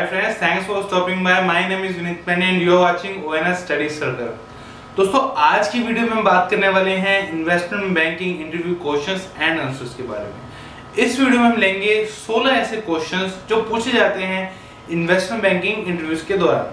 Hi friends, thanks for stopping by. My name is Vinit Penny and you are watching ONS Study Circle. दोस्तों आज की video में हम बात करने वाले हैं investment banking interview questions and answers के बारे में। इस वीडियो में हम लेंगे 16 ऐसे क्वेश्चंस जो पूछे जाते हैं इन्वेस्टमेंट बैंकिंग इंटरव्यूज़ के दौरान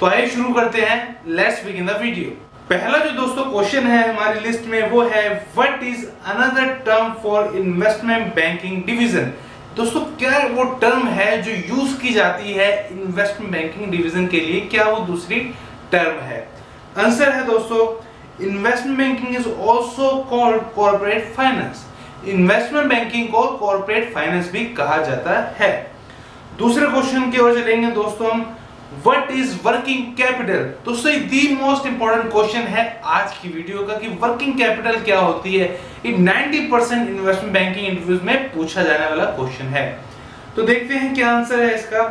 तो आइए शुरू करते हैं। लेट्स बिगिन द वीडियो पहला जो दोस्तों क्वेश्चन है हमारी लिस्ट में वो है what is another term for investment banking division दोस्तों, क्या वो टर्म है जो यूज़ की जाती है इन्वेस्टमेंट बैंकिंग डिवीज़न के लिए? क्या वो दूसरी टर्म है? आंसर है दोस्तों investment banking is also called corporate finance investment banking को कॉर्पोरेट फाइनेंस भी कहा जाता है। दूसरे क्वेश्चन की ओर चलेंगे दोस्तों हम। व्हाट इज़ वर्किंग कैपिटल दोस्तों दी मोस्ट इंपॉर्टेंट क्वेश्चन है आज की वीडियो का कि वर्किंग कैपिटल क्या होती है? ये 90% इन्वेस्टमेंट बैंकिंग इंटरव्यूज़ में पूछा जाने वाला क्वेश्चन है। तो देखते हैं क्या आंसर है इसका।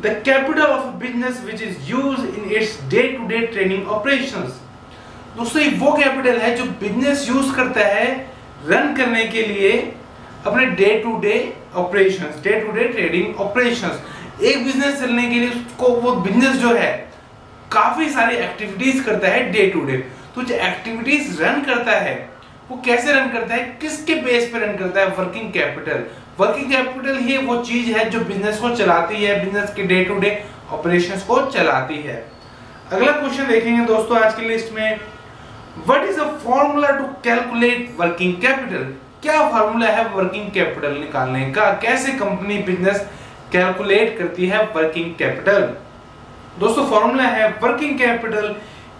The capital of business which is use in its day to day trading operation दोस्तों वो कैपिटल है जो बिज़नेस यूज़ करता है रन करने के लिए अपने day to day operations day to day trading operations एक बिज़नेस चलने के लिए उसको वो बिज़नेस जो है, काफ़ी सारी एक्टिविटीज़ करता है डे टू डे तो जो एक्टिविटीज़ रन करता है, वो कैसे रन करता है? किसके बेस पे रन करता है? वर्किंग कैपिटल वर्किंग कैपिटल ही वो चीज़ है जो बिज़नेस को चलाती है बिज़नेस के डे टू डे ऑपरेशंस को चलाती है। अगला क्वेश्चन देखेंगे दोस्तों आज की लिस्ट में। What is a formula to calculate working capital क्या फॉर्मूला है वर्किंग कैपिटल निकालने का? कैसे कंपनी बिज़नेस कैलकुलेट करती है वर्किंग कैपिटल दोस्तों फॉर्मूला है working capital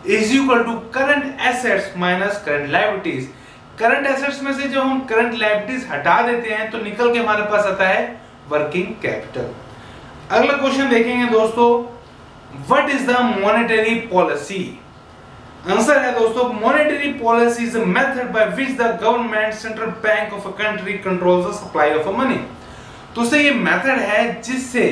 is equal to current assets minus current liabilities current assets में से जो हम करंट लाइबिलिटीज हटा देते हैं तो निकल के हमारे पास आता है वर्किंग कैपिटल अगला क्वेश्चन देखेंगे दोस्तों what is the monetary policy answer है दोस्तों monetary policy is a method by which the government central bank of a country controls the supply of a money तो से ये मेथड है जिससे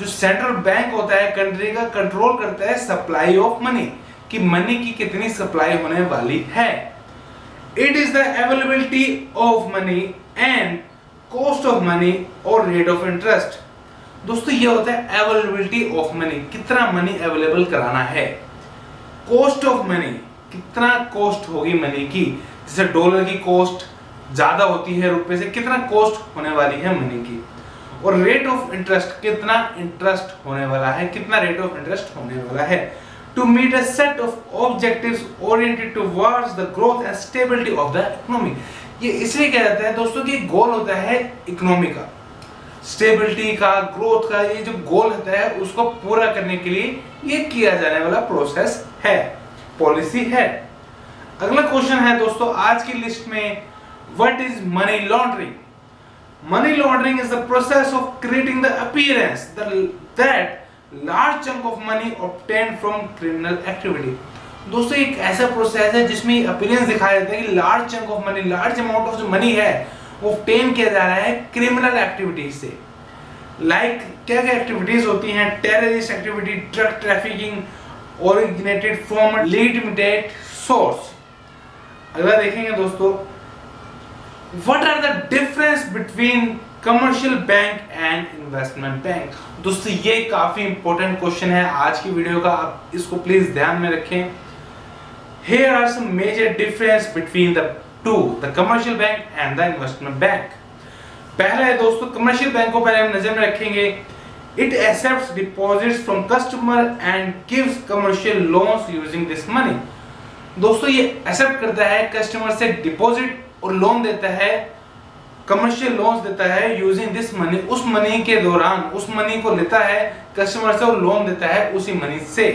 जो सेंट्रल बैंक होता है कंट्री का कंट्रोल करता है सप्लाई ऑफ़ मनी कि मनी की कितनी सप्लाई होने वाली है। It is the availability of money and cost of money और रेट ऑफ़ इंटरेस्ट दोस्तों, ये होता है अवेलेबिलिटी ऑफ़ मनी कितना मनी अवेलेबल कराना है। कॉस्ट ऑफ़ मनी कितना कॉस्ट होगी मनी की? जैसे डॉलर की कॉस्ट ज़्यादा होती है रुपए से, कितना कॉस्ट होने वाली है मनी की? और रेट ऑफ़ इंटरेस्ट कितना इंटरेस्ट होने वाला है, कितना रेट ऑफ़ इंटरेस्ट होने वाला है? To meet a set of objectives oriented towards the growth and stability of the economy ये इसलिए कहा जाता है दोस्तों कि गोल होता है इकोनॉमी का। स्टेबिलिटी का ग्रोथ का, ये जो गोल होता है, उसको पूरा करने के लिए ये किया जाने वाला प्रोसेस है। पॉलिसी है। अगला क्वेश्चन है दोस्तों, आज की लिस्ट में what is money laundering Money laundering is the process of creating the appearance that, large chunk of money obtained from criminal activity. दोस्तों एक ऐसा प्रोसेस है जिसमें अपीयरेंस दिखाया जाता है कि large chunk of money large amount of जो मनी है वो ऑब्टेन किया जा रहा है क्रिमिनल एक्टिविटीज़ से। लाइक like, क्या क्या एक्टिविटीज़ होती हैं? Terrorist activity drug trafficking originated from lead source अगला देखेंगे दोस्तों। What are the difference between commercial bank and investment bank दोस्तों ये काफ़ी इंपॉर्टेंट क्वेश्चन है आज की वीडियो का आप इसको प्लीज़ ध्यान में रखें here are some major difference between the two the commercial bank and the investment bank पहला है दोस्तों कमर्शियल बैंक को पहले हम नज़र में रखेंगे it accepts deposits from customer and gives commercial loans using this money दोस्तों ये एक्सेप्ट करता है कस्टमर से डिपॉजिट और लोन देता है कमर्शियल लोन्स देता है यूजिंग दिस मनी उस मनी के दौरान, उस मनी को लेता है कस्टमर से और लोन देता है उसी मनी से.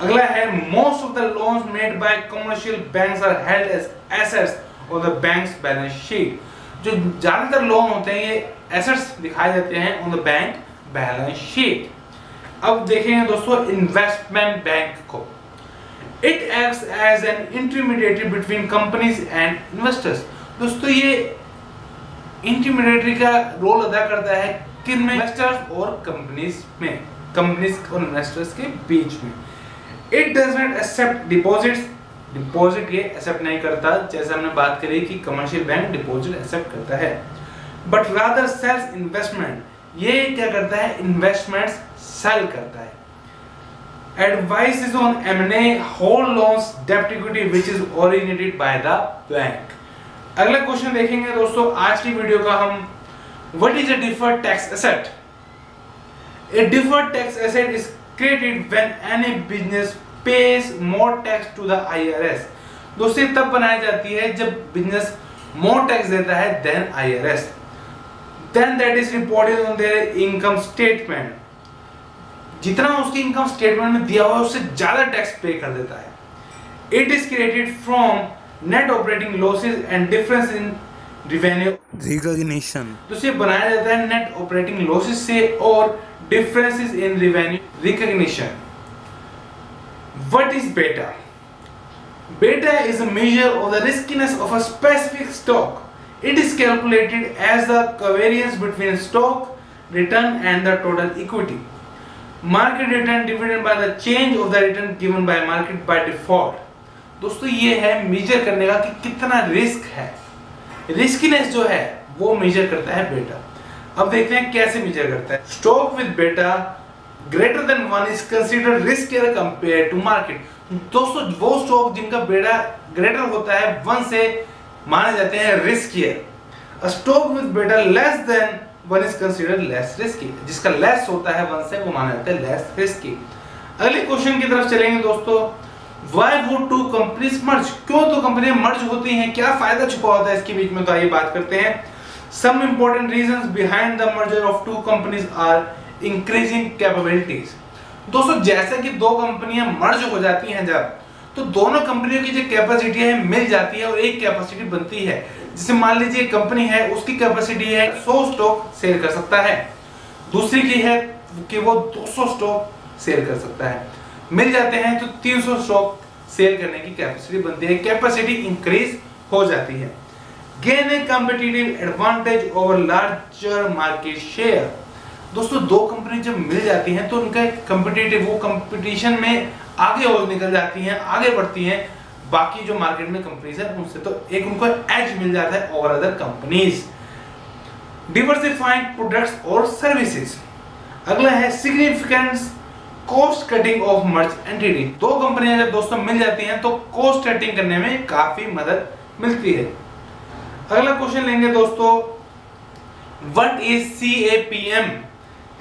अगला है most of the loans made by commercial banks are held as assets on the banks balance sheet जो ज़्यादातर लोन होते हैं, ये एसेट्स दिखाए जाते हैं on the bank balance sheet अब देखेंगे दोस्तों इन्वेस्टमेंट बैंक को. It acts as an intermediary between companies and investors दोस्तों, ये इंटरमीडिएटरी का रोल अदा करता है किन में इन्वेस्टर्स और कंपनीज़ में कंपनीज़ और इन्वेस्टर्स के बीच में। It does not accept deposits deposit ये एक्सेप्ट नहीं करता। जैसे हमने बात करी कि कमर्शियल बैंक डिपॉजिट एक्सेप्ट करता है। बट रादर सेल्स इन्वेस्टमेंट ये क्या करता है? इन्वेस्टमेंट्स सेल करता है। एडवाइस इज़ ऑन एमने whole loans dept equity which is originated by the bank अगला क्वेश्चन देखेंगे दोस्तों, आज की वीडियो का हम what is a deferred tax asset A deferred tax asset is created when any business pays more tax to the IRS. दोस्तों, तब बनाई जाती है जब बिज़नेस मोर टैक्स देता है then IRS. Then that is reported on their income statement. जितना उसके इनकम स्टेटमेंट में दिया हुआ है उससे ज़्यादा टैक्स पे कर देता है। It is created from net operating losses and difference in revenue recognition तो इसे बनाया जाता है नेट ऑपरेटिंग लॉसेज से और difference in revenue recognition what is beta beta is a measure of the riskiness of a specific stock it is calculated as the covariance between stock return and the total equity Market return divided by the change of the return given by market by default. दोस्तों, ये है major करने का कि कितना risk है। रिस्कीनेस जो है, वो मेजर करता है बेटा अब देखते हैं कैसे मेजर करता है। Stock with beta greater than one is consider risk compare to market दोस्तों, वो स्टॉक जिनका बेटा ग्रेटर होता है वन से माने जाते हैं riskier stock with beta less than one is consider less risky जिसका लेस होता है वन से वो माना जाता है लेस रिस्की अगले क्वेश्चन की तरफ़ चलेंगे दोस्तों. Why would two companies merge क्यों तो कंपनियाँ मर्ज होती हैं? क्या फ़ायदा छुपा होता है इसके बीच में? तो आइए बात करते हैं. Some important reasons behind the merger of two companies are increasing capabilities. दोस्तों, जैसे कि दो कंपनियाँ मर्ज हो जाती हैं जब तो दोनों कंपनियों की जो कैपेसिटी है, मिल जाती है और एक कैपेसिटी बनती है. जैसे मान लीजिए कंपनी है, उसकी कैपेसिटी है 100 स्टॉक सेल कर सकता है। दूसरी की है कि वो 200 स्टॉक सेल कर सकता है। मिल जाते हैं तो 300 स्टॉक सेल करने की कैपेसिटी बनती है। कैपेसिटी इंक्रीज हो जाती है। Gain a competitive advantage over larger market share. दोस्तों, दो कंपनी जब मिल जाती हैं तो उनका कॉम्पिटिटिव वो कंपटीशन में आगे और निकल जाती हैं, आगे बढ़ती हैं। बाकी जो मार्केट में कंपनीज़ है, उनसे तो एक उनको एज मिल जाता है over other companies diversifying products और सर्विसेज़ अगला है significance cost cutting of merge entity दो कंपनियाँ जब दोस्तों मिल जाती हैं तो कॉस्ट कटिंग करने में काफ़ी मदद मिलती है। अगला क्वेश्चन लेंगे दोस्तों what is CAPM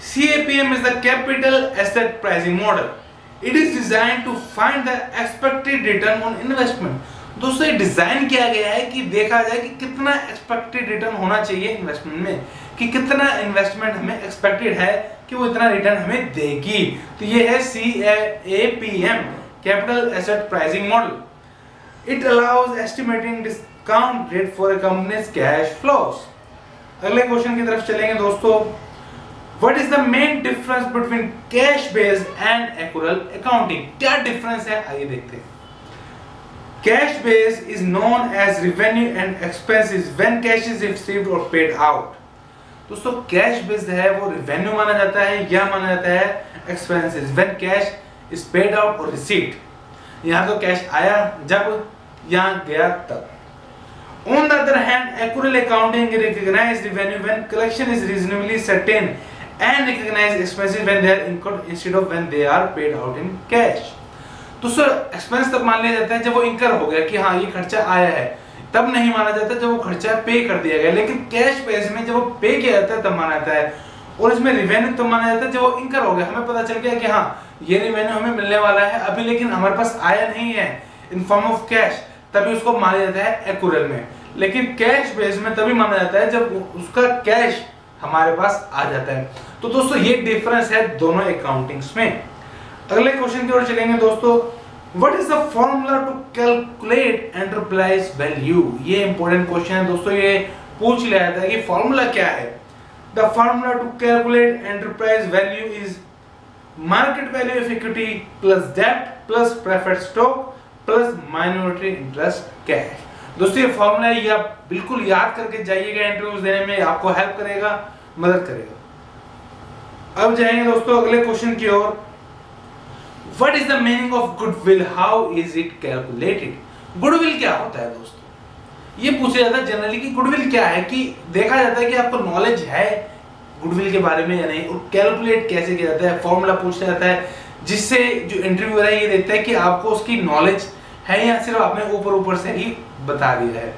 CAPM is the capital asset pricing model it is design to find the expected return on investment दोस्तों ये डिज़ाइन किया गया है कि देखा जाए कि कितना एक्सपेक्टेड रिटर्न होना चाहिए इन्वेस्टमेंट में। कि कितना इन्वेस्टमेंट हमें एक्सपेक्टेड है कि वो इतना रिटर्न हमें देगी। तो ये है C A P M capital asset pricing model it allows estimating discount rate for companies cash flows अगले क्वेश्चन की तरफ़ चलेंगे दोस्तों। What is the main difference between cash based and accrual accounting क्या डिफरेंस है? आइए देखते हैं। Cash based is known as revenue and expenses when cash is received और पेड आउट दोस्तों कैश बेस्ड है वो रेवेन्यू माना जाता है या माना जाता है expenses when cash is paid out और रिसीव्ड यहाँ तो कैश आया जब यहाँ गया तब। On the other hand, accrual accounting recognize revenue when collection is reasonably certain and recognize expenses when they are incurred instead of when they are paid out in cash. तो sir expense तब मान लिया जाता है जब वो इनकर हो गया कि हाँ ये खर्चा आया है। तब नहीं माना जाता जब वो खर्चा पे कर दिया गया। लेकिन कैश बेस में जब वो पे किया जाता है, तब माना जाता है। और इसमें रिवेन्यू तब माना जाता है जब वो इनकर हो गया। हमें पता चल गया कि हाँ ये रिवेन्यू हमें मिलने वाला है अभी, लेकिन हमारे पास आया नहीं है इन फॉर्म ऑफ़ कैश तभी उसको माना जाता है एक्यूरल में। लेकिन कैश बेस में तभी माना जाता है जब उसका कैश हमारे पास आ जाता है। तो दोस्तों, ये डिफरेंस है दोनों अकाउंटिंग्स में। अगले क्वेश्चन की ओर चलेंगे दोस्तों। What is the formula to calculate enterprise value ये इंपॉर्टेंट क्वेश्चन है दोस्तों, ये पूछ लिया जाता है कि फॉर्मूला क्या है। The formula to calculate enterprise value is market value of equity plus debt plus preferred stock plus minority interest cash दोस्तों ये फॉर्मूला ये आप बिल्कुल याद करके जाइएगा इंटरव्यूज़ देने में आपको हेल्प करेगा, मदद करेगा। अब जाएँगे दोस्तों अगले क्वेश्चन की ओर। What is the meaning of goodwill how is it calculated goodwill क्या होता है दोस्तों? ये पूछा जाता है जनरली कि गुडविल क्या है, कि देखा जाता है कि आपको नॉलेज है गुडविल के बारे में या नहीं, और कैलकुलेट कैसे किया जाता है फॉर्मूला पूछा जाता है, जिससे जो इंटरव्यू है ये देखता है कि आपको उसकी नॉलेज है या सिर्फ़ आपने ऊपर ऊपर से ही बता दिया है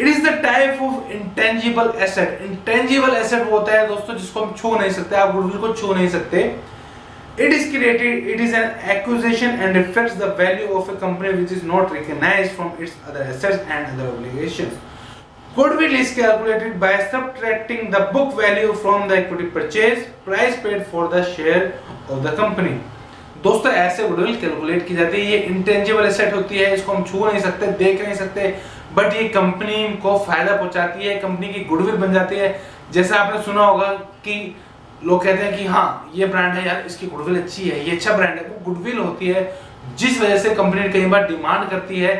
it is the type of intangible asset intangible asset होता है दोस्तों जिसको हम छू नहीं सकते, आप गुडविल को छू नहीं सकते। It is created it is an acquisition and reflects the value of a company which is not recognised from its other assets and other obligations goodwill is calculated by subtracting the book value from the equity purchase price paid for the share of the company दोस्तों, ऐसे goodwill calculate की जाती है। ये intangible asset होती है, इसको हम छू नहीं सकते, देख नहीं सकते बट ये कंपनी को फ़ायदा पहुंचाती है कंपनी की गुडविल बन जाती है। जैसा आपने सुना होगा कि लोग कहते हैं कि हाँ ये ब्रांड है यार, इसकी गुडविल अच्छी है, ये अच्छा ब्रांड है। वो गुडविल होती है, जिस वजह से कंपनी कई बार डिमांड करती है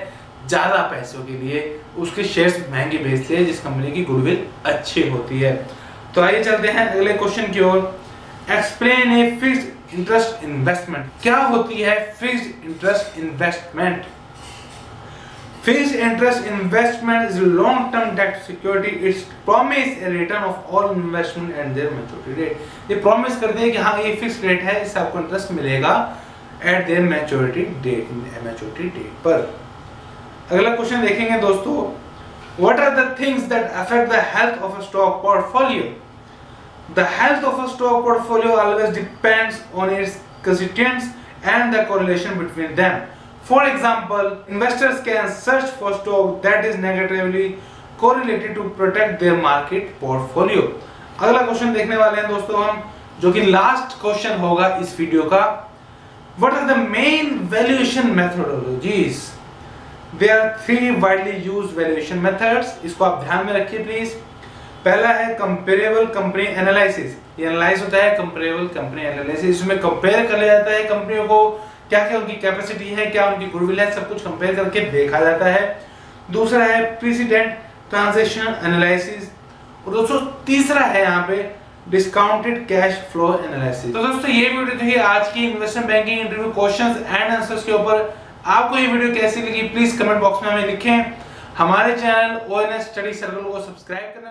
ज़्यादा पैसों के लिए, उसके शेयर्स महँगे बेचते हैं, जिस कंपनी की गुडविल अच्छी होती है। तो आइए चलते हैं अगले क्वेश्चन की ओर। Explain a fix interest investment क्या होती है fix interest investment fix interest investment is long term debt security it's promise a return of all investment and their maturity rate ये प्रॉमिस कर हैं कि हाँ ये फिक्स रेट है, इससे आपको इंटरेस्ट मिलेगा at their maturity date maturity date पर। अगला क्वेश्चन देखेंगे दोस्तों। What are the things that affect the health of a stock portfolio The health of a stock portfolio always depends on its constituents and the correlation between them. For example, investors can search for stock that is negatively correlated to protect their market portfolio. अगला question देखने वाले हैं दोस्तों हम जो कि last question होगा इस वीडियो का What are the main valuation methodologies? There are three widely used valuation methods. इसको आप ध्यान में रखिए प्लीज़ पहला है कंपेरेबल कंपनी एनालिसिस ये एनालाइज होता है कंपेरेबल कंपनी एनालिसिस इसमें कंपेयर कर लिया जाता है कंपनियों को, क्या क्या उनकी कैपेसिटी है, क्या उनकी गुडविल है, सब कुछ कंपेयर करके देखा जाता है। दूसरा है प्रेसिडेंट ट्रांजेक्शन एनालिसिस और दोस्तों, तीसरा है यहाँ पे डिस्काउंटेड कैश फ्लो एनालिसिस तो दोस्तों, ये वीडियो थी आज की investment banking interview questions and answers के ऊपर आपको ये वीडियो कैसी लगी प्लीज़ कमेंट बॉक्स में हमें लिखें। हमारे चैनल ओ स्टडी सर्कल को सब्सक्राइब करना